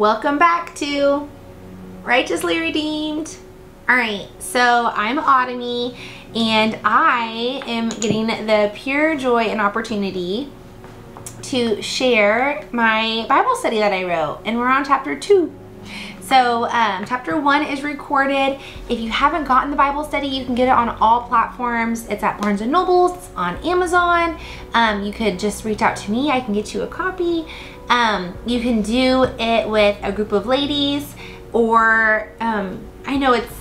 Welcome back to Righteously Redeemed. All right, so I'm Autumnie and I am getting the pure joy and opportunity to share my Bible study that I wrote and we're on chapter two. So um, chapter one is recorded. If you haven't gotten the Bible study, you can get it on all platforms. It's at Barnes & Nobles, on Amazon. Um, you could just reach out to me. I can get you a copy. Um, you can do it with a group of ladies or um, I know it's,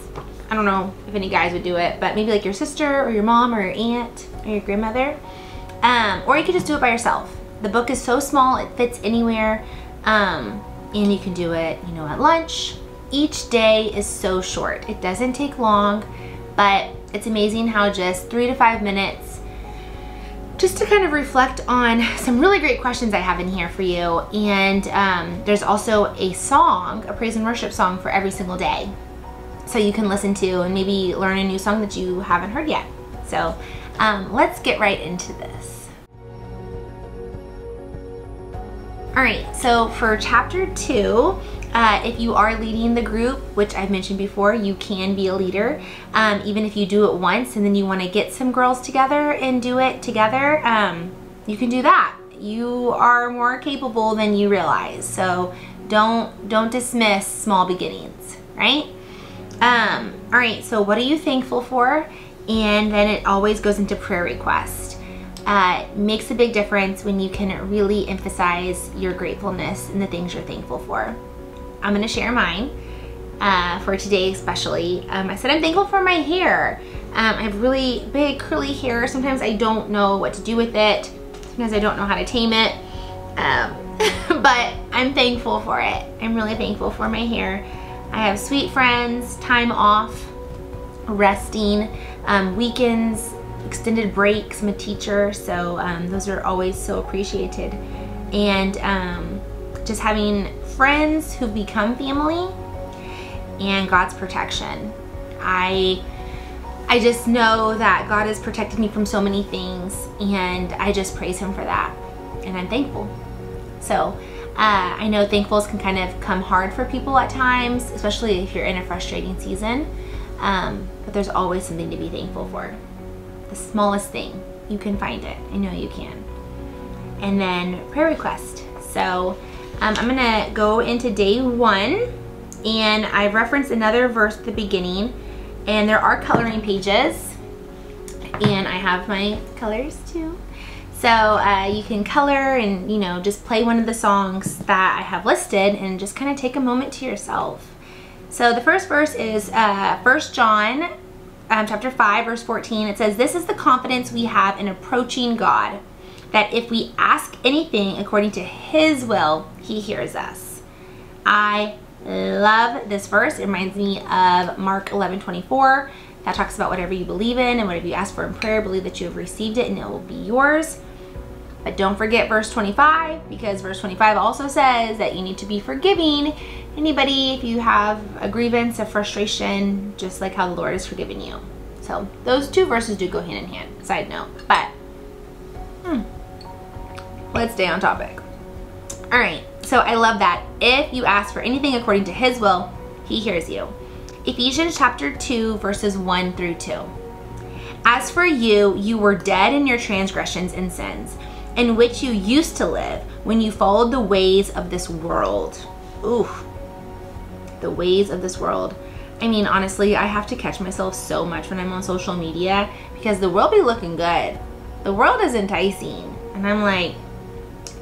I don't know if any guys would do it, but maybe like your sister or your mom or your aunt or your grandmother. Um, or you could just do it by yourself. The book is so small, it fits anywhere. Um, and you can do it, you know, at lunch. Each day is so short. It doesn't take long, but it's amazing how just three to five minutes just to kind of reflect on some really great questions I have in here for you. And um, there's also a song, a praise and worship song for every single day. So you can listen to and maybe learn a new song that you haven't heard yet. So um, let's get right into this. All right, so for chapter two, uh, if you are leading the group, which I've mentioned before, you can be a leader. Um, even if you do it once and then you want to get some girls together and do it together, um, you can do that. You are more capable than you realize. So don't don't dismiss small beginnings, right? Um, all right, so what are you thankful for? And then it always goes into prayer request. Uh, makes a big difference when you can really emphasize your gratefulness and the things you're thankful for. I'm gonna share mine uh, for today especially. Um, I said I'm thankful for my hair. Um, I have really big curly hair. Sometimes I don't know what to do with it. Sometimes I don't know how to tame it. Um, but I'm thankful for it. I'm really thankful for my hair. I have sweet friends, time off, resting, um, weekends, extended breaks. I'm a teacher, so um, those are always so appreciated. And um, just having friends who've become family and God's protection. I I just know that God has protected me from so many things and I just praise him for that and I'm thankful. So uh, I know thankfuls can kind of come hard for people at times, especially if you're in a frustrating season. Um, but there's always something to be thankful for. The smallest thing, you can find it. I know you can. And then prayer request. So um, I'm gonna go into day one and I've referenced another verse at the beginning and there are coloring pages and I have my colors too. So uh, you can color and you know just play one of the songs that I have listed and just kind of take a moment to yourself. So the first verse is uh, 1 John um, chapter 5 verse 14. It says, This is the confidence we have in approaching God that if we ask anything according to his will, he hears us. I love this verse. It reminds me of Mark 11, 24. That talks about whatever you believe in and whatever you ask for in prayer, believe that you have received it and it will be yours. But don't forget verse 25 because verse 25 also says that you need to be forgiving anybody if you have a grievance, a frustration, just like how the Lord has forgiven you. So those two verses do go hand in hand, side note. But, hmm let's stay on topic. All right, so I love that. If you ask for anything according to his will, he hears you. Ephesians chapter 2, verses 1 through 2. As for you, you were dead in your transgressions and sins, in which you used to live when you followed the ways of this world. Ooh, the ways of this world. I mean, honestly, I have to catch myself so much when I'm on social media because the world be looking good. The world is enticing. And I'm like,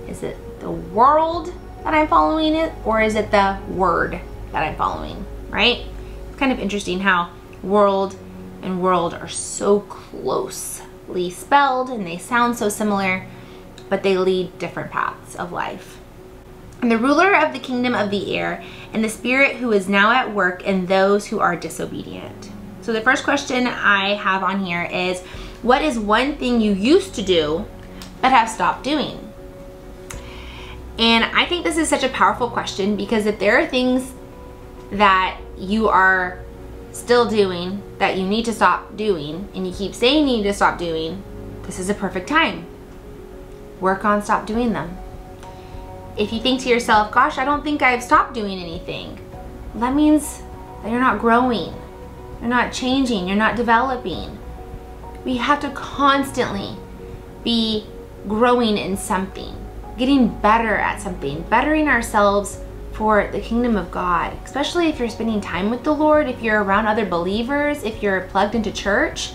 is it the world that I'm following it or is it the word that I'm following, right? It's kind of interesting how world and world are so closely spelled and they sound so similar, but they lead different paths of life. And the ruler of the kingdom of the air and the spirit who is now at work in those who are disobedient. So the first question I have on here is, what is one thing you used to do but have stopped doing? And I think this is such a powerful question because if there are things that you are still doing that you need to stop doing and you keep saying you need to stop doing, this is a perfect time. Work on stop doing them. If you think to yourself, gosh, I don't think I've stopped doing anything, that means that you're not growing, you're not changing, you're not developing. We have to constantly be growing in something, getting better at something, bettering ourselves for the kingdom of God, especially if you're spending time with the Lord, if you're around other believers, if you're plugged into church.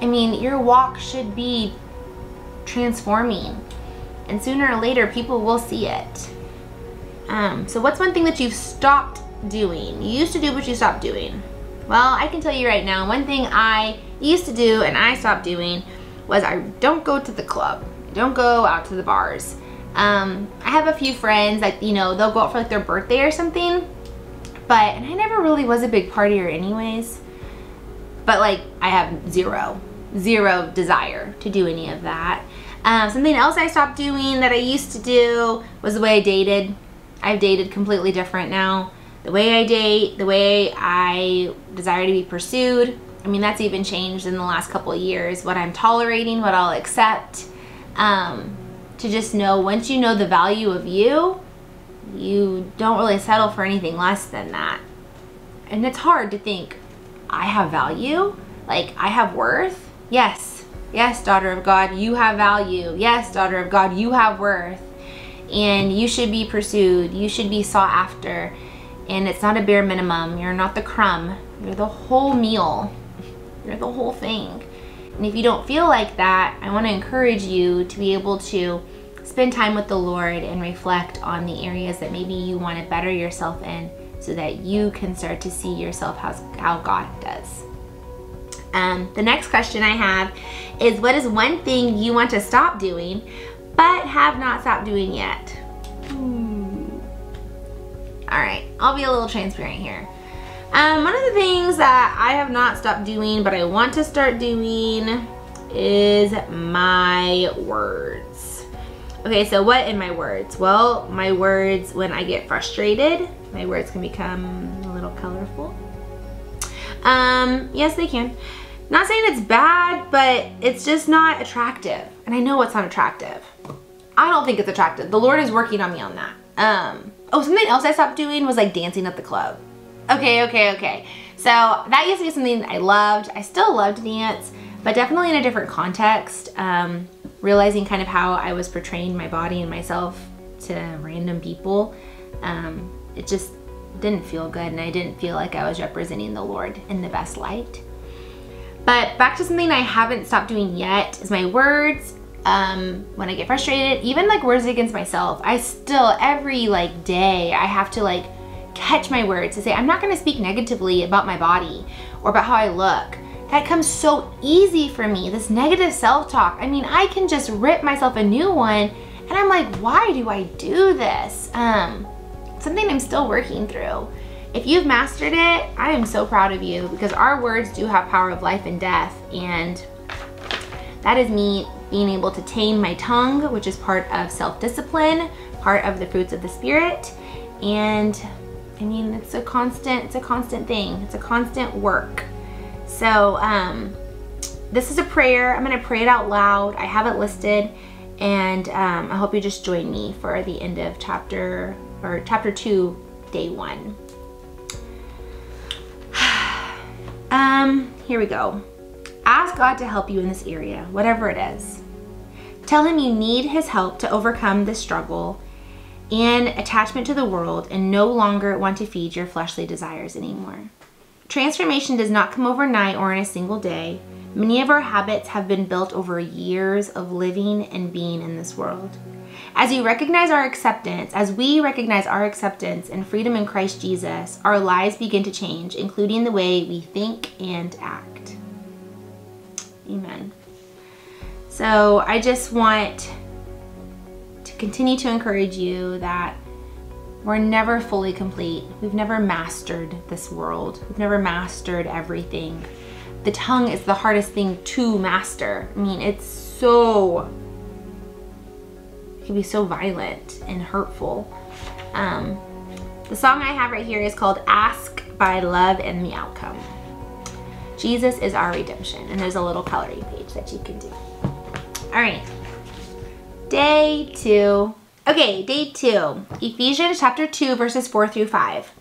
I mean, your walk should be transforming. And sooner or later, people will see it. Um, so, what's one thing that you've stopped doing? You used to do, but you stopped doing. Well, I can tell you right now, one thing I used to do and I stopped doing was I don't go to the club. I don't go out to the bars. Um, I have a few friends that, you know, they'll go out for like their birthday or something. But, and I never really was a big partier anyways. But like, I have zero, zero desire to do any of that. Um, something else I stopped doing that I used to do was the way I dated. I've dated completely different now. The way I date, the way I desire to be pursued. I mean, that's even changed in the last couple of years. What I'm tolerating, what I'll accept. Um, to just know once you know the value of you, you don't really settle for anything less than that. And it's hard to think, I have value, like I have worth. Yes, yes, daughter of God, you have value. Yes, daughter of God, you have worth. And you should be pursued, you should be sought after. And it's not a bare minimum. You're not the crumb, you're the whole meal, you're the whole thing. And if you don't feel like that, I want to encourage you to be able to spend time with the Lord and reflect on the areas that maybe you want to better yourself in so that you can start to see yourself how, how God does. Um, the next question I have is what is one thing you want to stop doing but have not stopped doing yet? Hmm. All right, I'll be a little transparent here. Um, one of the things that I have not stopped doing, but I want to start doing is my words. Okay, so what in my words? Well, my words, when I get frustrated, my words can become a little colorful. Um, yes, they can. Not saying it's bad, but it's just not attractive. And I know it's not attractive. I don't think it's attractive. The Lord is working on me on that. Um, oh, something else I stopped doing was like dancing at the club. Okay, okay, okay. So that used to be something I loved. I still loved dance, but definitely in a different context. Um, realizing kind of how I was portraying my body and myself to random people. Um, it just didn't feel good and I didn't feel like I was representing the Lord in the best light. But back to something I haven't stopped doing yet is my words. Um, when I get frustrated, even like words against myself, I still every like day I have to like catch my words to say, I'm not gonna speak negatively about my body or about how I look. That comes so easy for me, this negative self-talk. I mean, I can just rip myself a new one and I'm like, why do I do this? Um, something I'm still working through. If you've mastered it, I am so proud of you because our words do have power of life and death and that is me being able to tame my tongue, which is part of self-discipline, part of the fruits of the spirit, and I mean, it's a constant, it's a constant thing. It's a constant work. So um, this is a prayer. I'm gonna pray it out loud. I have it listed and um, I hope you just join me for the end of chapter, or chapter two, day one. Um, here we go. Ask God to help you in this area, whatever it is. Tell him you need his help to overcome this struggle and attachment to the world and no longer want to feed your fleshly desires anymore. Transformation does not come overnight or in a single day. Many of our habits have been built over years of living and being in this world. As you recognize our acceptance, as we recognize our acceptance and freedom in Christ Jesus, our lives begin to change, including the way we think and act. Amen. So I just want to continue to encourage you that we're never fully complete. We've never mastered this world. We've never mastered everything. The tongue is the hardest thing to master. I mean, it's so, can be so violent and hurtful. Um, the song I have right here is called Ask by Love and the Outcome. Jesus is our redemption. And there's a little coloring page that you can do. All right. Day two. Okay, day two. Ephesians chapter 2, verses 4 through 5.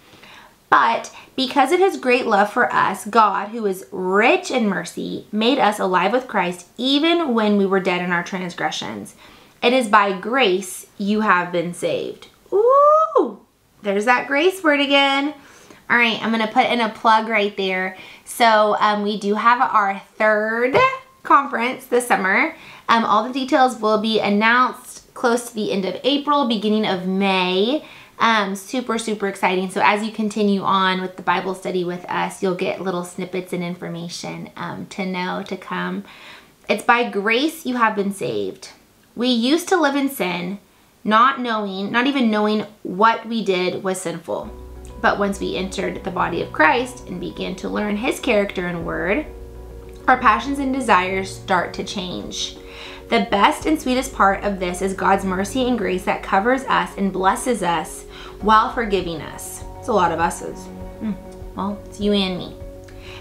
But because of his great love for us, God, who is rich in mercy, made us alive with Christ even when we were dead in our transgressions. It is by grace you have been saved. Ooh, there's that grace word again. All right, I'm gonna put in a plug right there. So um, we do have our third conference this summer. Um, all the details will be announced close to the end of April, beginning of May. Um, super, super exciting. So as you continue on with the Bible study with us, you'll get little snippets and information um, to know to come. It's by grace you have been saved. We used to live in sin, not knowing, not even knowing what we did was sinful. But once we entered the body of Christ and began to learn his character and word, our passions and desires start to change. The best and sweetest part of this is God's mercy and grace that covers us and blesses us while forgiving us. It's a lot of us's. Hmm, well, it's you and me.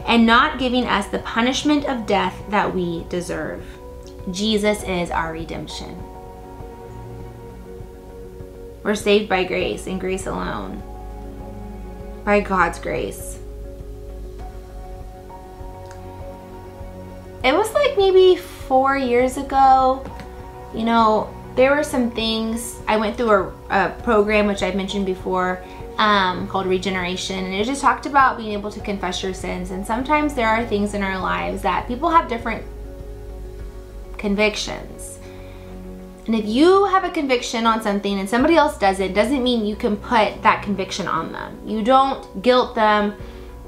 And not giving us the punishment of death that we deserve. Jesus is our redemption. We're saved by grace and grace alone. By God's grace. It was like maybe four years ago. You know, there were some things, I went through a, a program which I've mentioned before um, called Regeneration, and it just talked about being able to confess your sins. And sometimes there are things in our lives that people have different convictions. And if you have a conviction on something and somebody else doesn't, doesn't mean you can put that conviction on them. You don't guilt them.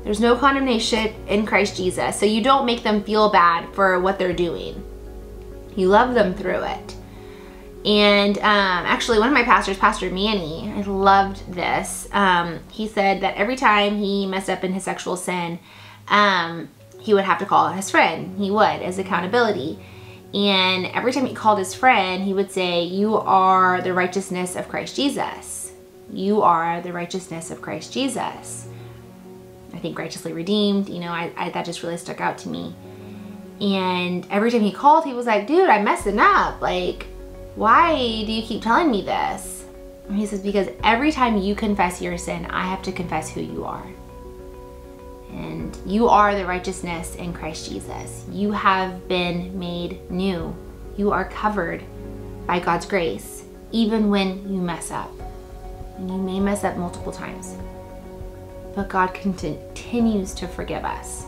There's no condemnation in Christ Jesus. So you don't make them feel bad for what they're doing. You love them through it. And um, actually, one of my pastors, Pastor Manny, I loved this. Um, he said that every time he messed up in his sexual sin, um, he would have to call his friend. He would, as accountability. And every time he called his friend, he would say, You are the righteousness of Christ Jesus. You are the righteousness of Christ Jesus. I think righteously redeemed, you know, I, I, that just really stuck out to me. And every time he called, he was like, Dude, I'm messing up. Like, why do you keep telling me this? And he says, because every time you confess your sin, I have to confess who you are. And you are the righteousness in Christ Jesus. You have been made new. You are covered by God's grace, even when you mess up. And you may mess up multiple times. But God continues to forgive us.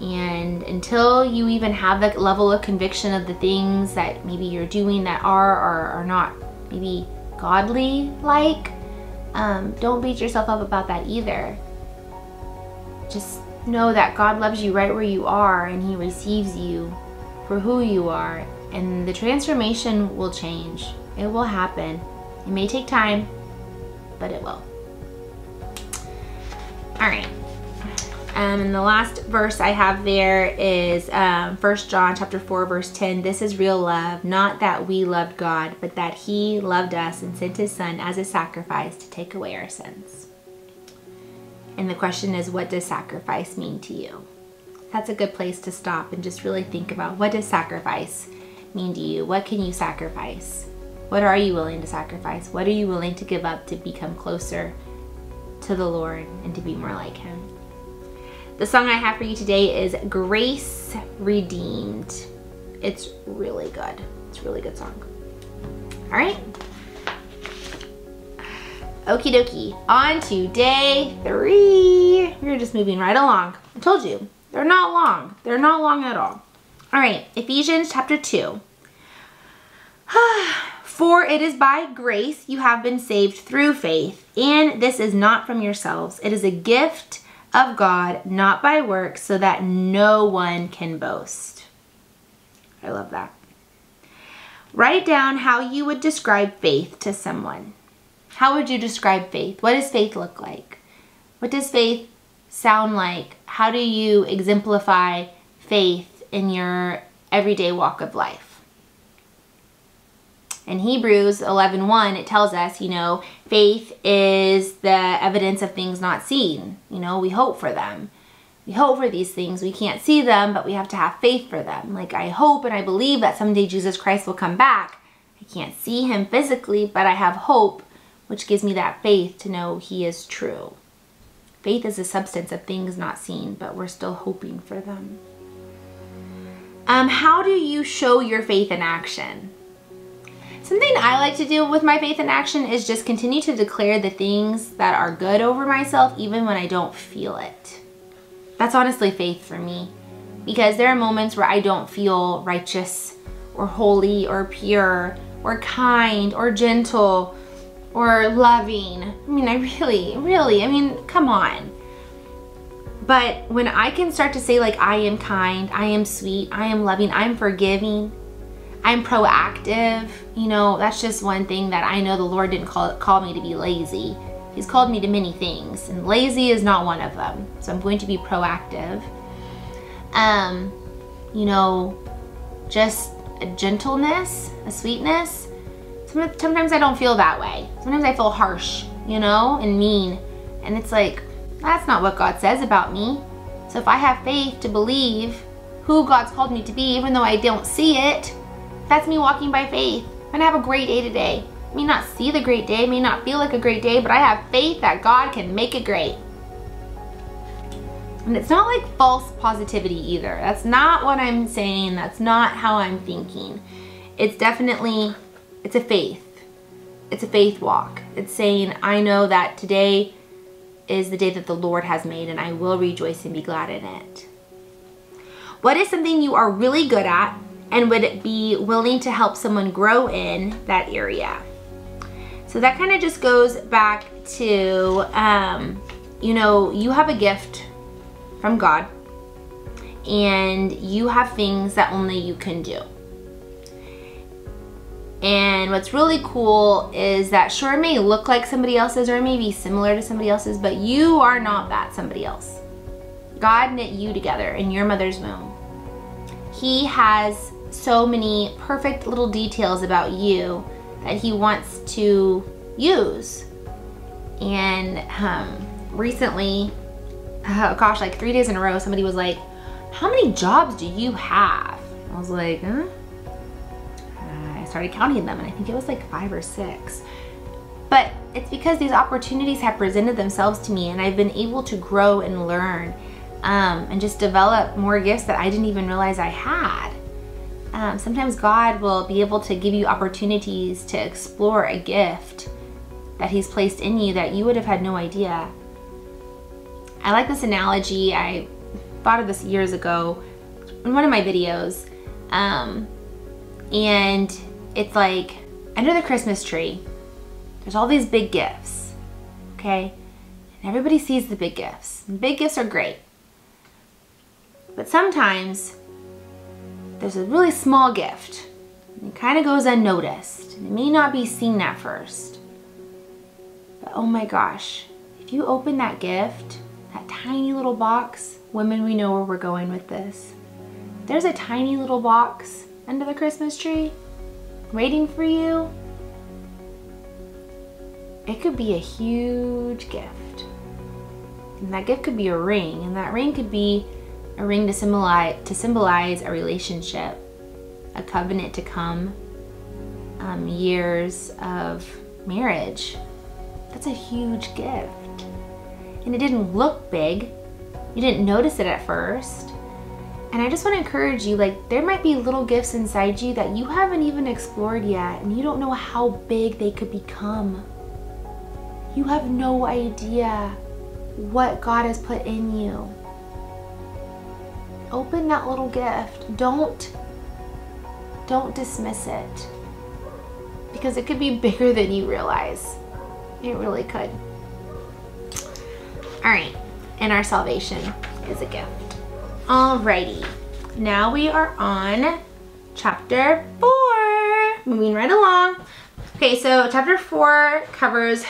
And until you even have that level of conviction of the things that maybe you're doing that are or are not maybe godly like, um, don't beat yourself up about that either. Just know that God loves you right where you are and He receives you for who you are. And the transformation will change. It will happen. It may take time, but it will. All right. Um, and the last verse I have there is um, 1 John chapter 4 verse 10. This is real love, not that we loved God, but that he loved us and sent his son as a sacrifice to take away our sins. And the question is, what does sacrifice mean to you? That's a good place to stop and just really think about what does sacrifice mean to you? What can you sacrifice? What are you willing to sacrifice? What are you willing to give up to become closer to the Lord and to be more like him? The song I have for you today is Grace Redeemed. It's really good. It's a really good song. All right. Okie dokie. On to day three. We're just moving right along. I told you, they're not long. They're not long at all. All right, Ephesians chapter 2. For it is by grace you have been saved through faith, and this is not from yourselves. It is a gift of God, not by works, so that no one can boast. I love that. Write down how you would describe faith to someone. How would you describe faith? What does faith look like? What does faith sound like? How do you exemplify faith in your everyday walk of life? in Hebrews 11:1 1, it tells us, you know, faith is the evidence of things not seen. You know, we hope for them. we hope for these things. We can't see them, but we have to have faith for them. Like I hope and I believe that someday Jesus Christ will come back. I can't see him physically, but I have hope, which gives me that faith to know he is true. Faith is the substance of things not seen, but we're still hoping for them. Um, how do you show your faith in action? Something I like to do with my faith in action is just continue to declare the things that are good over myself even when I don't feel it. That's honestly faith for me because there are moments where I don't feel righteous or holy or pure or kind or gentle or loving. I mean, I really, really, I mean, come on. But when I can start to say like, I am kind, I am sweet, I am loving, I'm forgiving, I'm proactive, you know, that's just one thing that I know the Lord didn't call, call me to be lazy. He's called me to many things, and lazy is not one of them. So I'm going to be proactive. Um, you know, just a gentleness, a sweetness. Sometimes I don't feel that way. Sometimes I feel harsh, you know, and mean. And it's like, that's not what God says about me. So if I have faith to believe who God's called me to be, even though I don't see it, that's me walking by faith. I'm gonna have a great day today. I may not see the great day, may not feel like a great day, but I have faith that God can make it great. And it's not like false positivity either. That's not what I'm saying. That's not how I'm thinking. It's definitely, it's a faith. It's a faith walk. It's saying, I know that today is the day that the Lord has made and I will rejoice and be glad in it. What is something you are really good at and would be willing to help someone grow in that area? So that kind of just goes back to, um, you know, you have a gift from God and you have things that only you can do. And what's really cool is that sure it may look like somebody else's or it may be similar to somebody else's, but you are not that somebody else. God knit you together in your mother's womb. He has so many perfect little details about you that he wants to use. And um, recently, oh gosh, like three days in a row, somebody was like, how many jobs do you have? I was like, huh? Started counting them and I think it was like five or six. But it's because these opportunities have presented themselves to me and I've been able to grow and learn um, and just develop more gifts that I didn't even realize I had um, sometimes God will be able to give you opportunities to explore a gift that He's placed in you that you would have had no idea. I like this analogy. I thought of this years ago in one of my videos. Um, and it's like under the Christmas tree, there's all these big gifts, okay? And everybody sees the big gifts. And big gifts are great. But sometimes there's a really small gift. It kind of goes unnoticed. It may not be seen at first. But oh my gosh, if you open that gift, that tiny little box, women, we know where we're going with this. There's a tiny little box under the Christmas tree waiting for you. It could be a huge gift. And that gift could be a ring, and that ring could be a ring to symbolize, to symbolize a relationship, a covenant to come, um, years of marriage. That's a huge gift. And it didn't look big. You didn't notice it at first. And I just want to encourage you, like, there might be little gifts inside you that you haven't even explored yet, and you don't know how big they could become. You have no idea what God has put in you open that little gift. Don't don't dismiss it. Because it could be bigger than you realize. It really could. All right, and our salvation is a gift. Alrighty, now we are on chapter four. Moving right along. Okay, so chapter four covers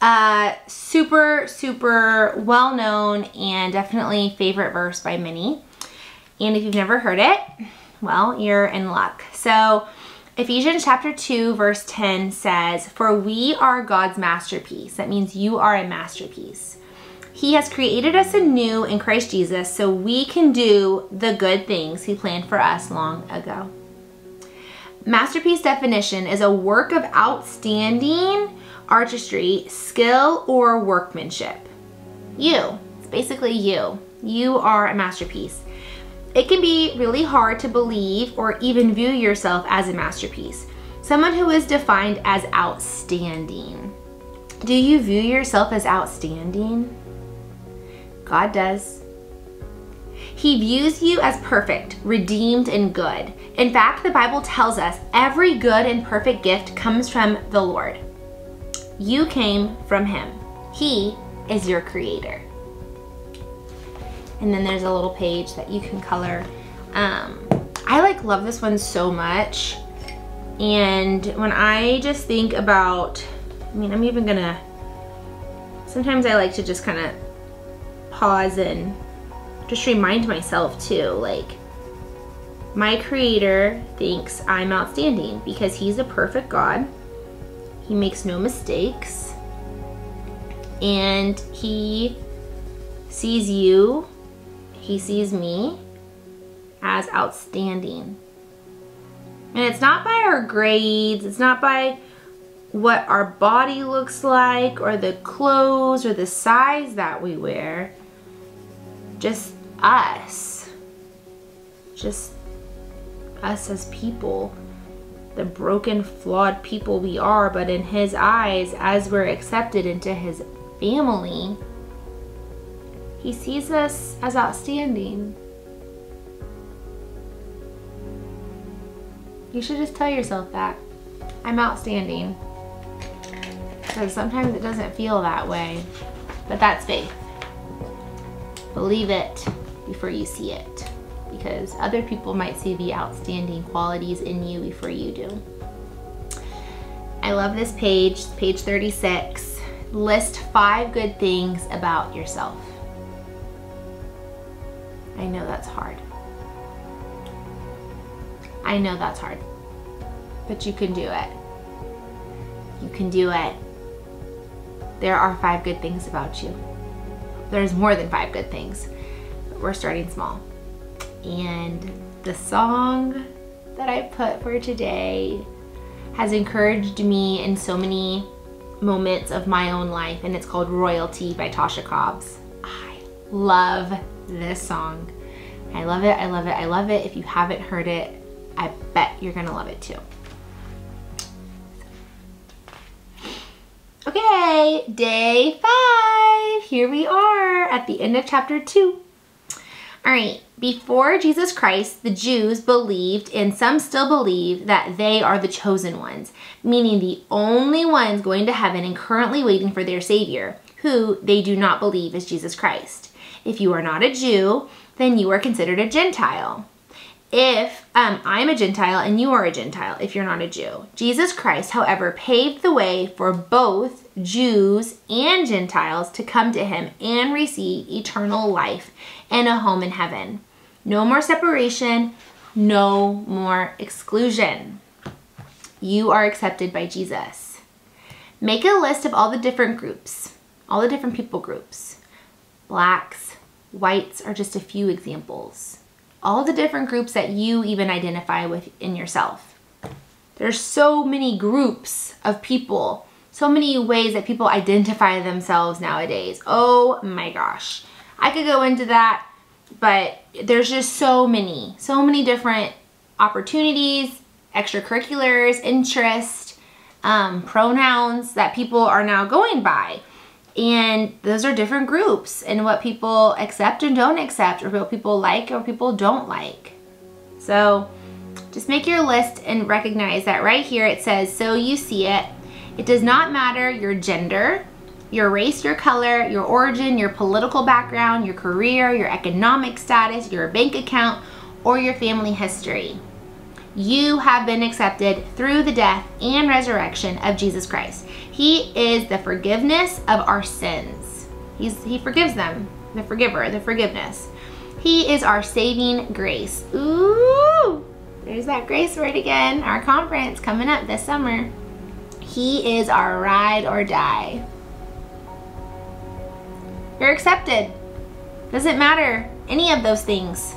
uh, super, super well known and definitely favorite verse by many. And if you've never heard it, well, you're in luck. So Ephesians chapter 2 verse 10 says, For we are God's masterpiece. That means you are a masterpiece. He has created us anew in Christ Jesus so we can do the good things He planned for us long ago. Masterpiece definition is a work of outstanding artistry, skill, or workmanship. You, it's basically you. You are a masterpiece. It can be really hard to believe or even view yourself as a masterpiece. Someone who is defined as outstanding. Do you view yourself as outstanding? God does. He views you as perfect, redeemed, and good. In fact, the Bible tells us every good and perfect gift comes from the Lord. You came from Him. He is your creator. And then there's a little page that you can color. Um, I like love this one so much. And when I just think about, I mean, I'm even gonna, sometimes I like to just kind of pause and just remind myself too, like, my creator thinks I'm outstanding because he's a perfect God. He makes no mistakes. And he sees you, he sees me as outstanding. And it's not by our grades, it's not by what our body looks like or the clothes or the size that we wear. Just us. Just us as people. The broken, flawed people we are, but in His eyes, as we're accepted into His family, He sees us as outstanding. You should just tell yourself that. I'm outstanding. Because sometimes it doesn't feel that way. But that's faith. Believe it before you see it. Because other people might see the outstanding qualities in you before you do. I love this page, page 36. List five good things about yourself. I know that's hard. I know that's hard, but you can do it. You can do it. There are five good things about you. There's more than five good things, we're starting small. And the song that I put for today has encouraged me in so many moments of my own life, and it's called Royalty by Tasha Cobbs. I love this song. I love it, I love it, I love it. If you haven't heard it, I bet you're gonna love it too. Okay, day five. Here we are at the end of chapter two. All right, before Jesus Christ, the Jews believed, and some still believe, that they are the chosen ones, meaning the only ones going to heaven and currently waiting for their Savior, who they do not believe is Jesus Christ. If you are not a Jew, then you are considered a Gentile if um, I'm a Gentile and you are a Gentile, if you're not a Jew. Jesus Christ, however, paved the way for both Jews and Gentiles to come to him and receive eternal life and a home in heaven. No more separation, no more exclusion. You are accepted by Jesus. Make a list of all the different groups, all the different people groups. Blacks, whites are just a few examples all the different groups that you even identify with in yourself. There's so many groups of people, so many ways that people identify themselves nowadays. Oh my gosh. I could go into that, but there's just so many, so many different opportunities, extracurriculars, interests, um, pronouns that people are now going by. And those are different groups and what people accept and don't accept or what people like or people don't like. So just make your list and recognize that right here it says, so you see it. It does not matter your gender, your race, your color, your origin, your political background, your career, your economic status, your bank account, or your family history. You have been accepted through the death and resurrection of Jesus Christ. He is the forgiveness of our sins. He's, he forgives them, the forgiver, the forgiveness. He is our saving grace. Ooh, there's that grace word again. Our conference coming up this summer. He is our ride or die. You're accepted. Doesn't matter any of those things.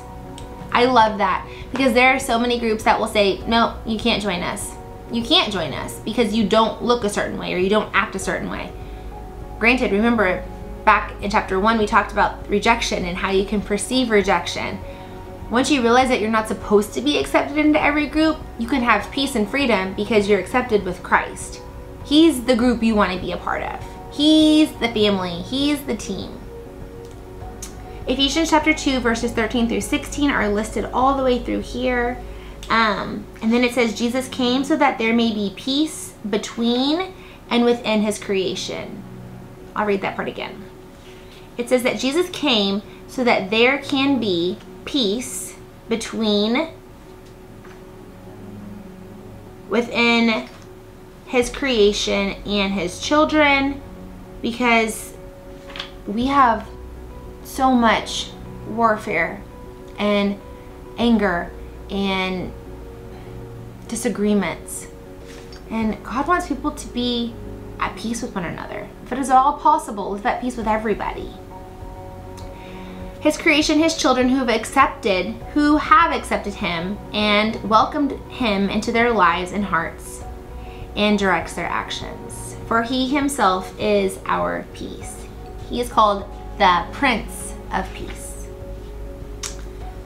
I love that because there are so many groups that will say, no, you can't join us. You can't join us because you don't look a certain way or you don't act a certain way. Granted, remember back in chapter one, we talked about rejection and how you can perceive rejection. Once you realize that you're not supposed to be accepted into every group, you can have peace and freedom because you're accepted with Christ. He's the group you want to be a part of. He's the family. He's the team. Ephesians chapter 2, verses 13 through 16 are listed all the way through here. Um, and then it says, Jesus came so that there may be peace between and within his creation. I'll read that part again. It says that Jesus came so that there can be peace between within his creation and his children because we have so much warfare and anger and disagreements. And God wants people to be at peace with one another. If it is all possible, live at peace with everybody. His creation, his children who have accepted, who have accepted him and welcomed him into their lives and hearts and directs their actions. For he himself is our peace. He is called the Prince of Peace.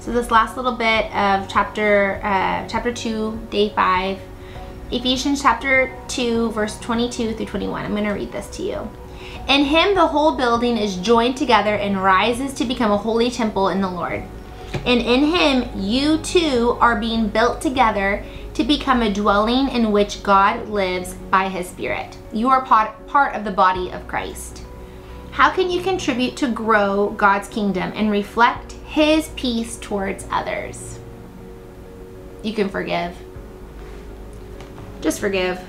So this last little bit of chapter uh, chapter 2, day 5, Ephesians chapter 2, verse 22 through 21. I'm going to read this to you. In him the whole building is joined together and rises to become a holy temple in the Lord. And in him you too are being built together to become a dwelling in which God lives by his Spirit. You are part of the body of Christ. How can you contribute to grow God's kingdom and reflect His peace towards others? You can forgive. Just forgive.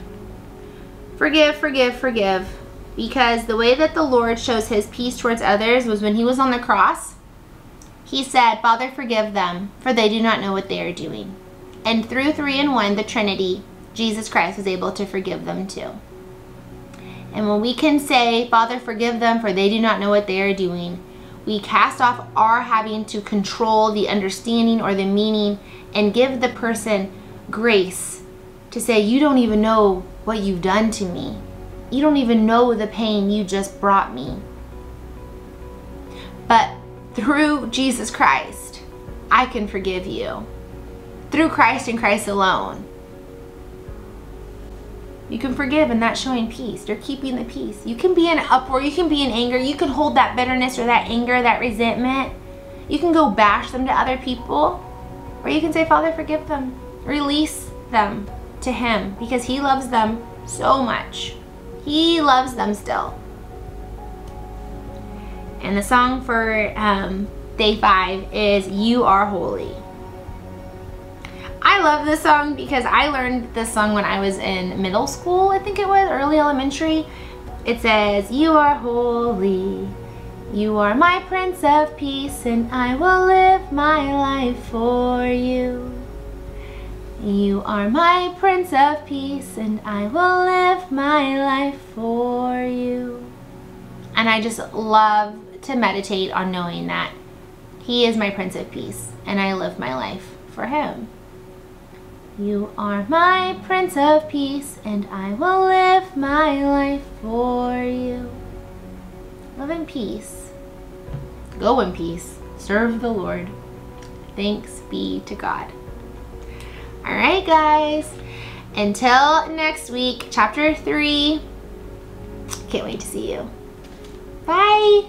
Forgive, forgive, forgive. Because the way that the Lord shows His peace towards others was when He was on the cross. He said, Father, forgive them, for they do not know what they are doing. And through three in one, the Trinity, Jesus Christ was able to forgive them too. And when we can say, Father, forgive them, for they do not know what they are doing, we cast off our having to control the understanding or the meaning and give the person grace to say, You don't even know what you've done to me. You don't even know the pain you just brought me. But through Jesus Christ, I can forgive you. Through Christ and Christ alone. You can forgive and that's showing peace. You're keeping the peace. You can be in uproar. You can be in anger. You can hold that bitterness or that anger, that resentment. You can go bash them to other people. Or you can say, Father, forgive them. Release them to Him because He loves them so much. He loves them still. And the song for um, day five is You Are Holy. I love this song because I learned this song when I was in middle school, I think it was, early elementary. It says, You are holy, you are my Prince of Peace, and I will live my life for you. You are my Prince of Peace, and I will live my life for you. And I just love to meditate on knowing that He is my Prince of Peace, and I live my life for Him. You are my Prince of Peace, and I will live my life for you. Live in peace. Go in peace. Serve the Lord. Thanks be to God. All right, guys. Until next week, chapter 3. Can't wait to see you. Bye.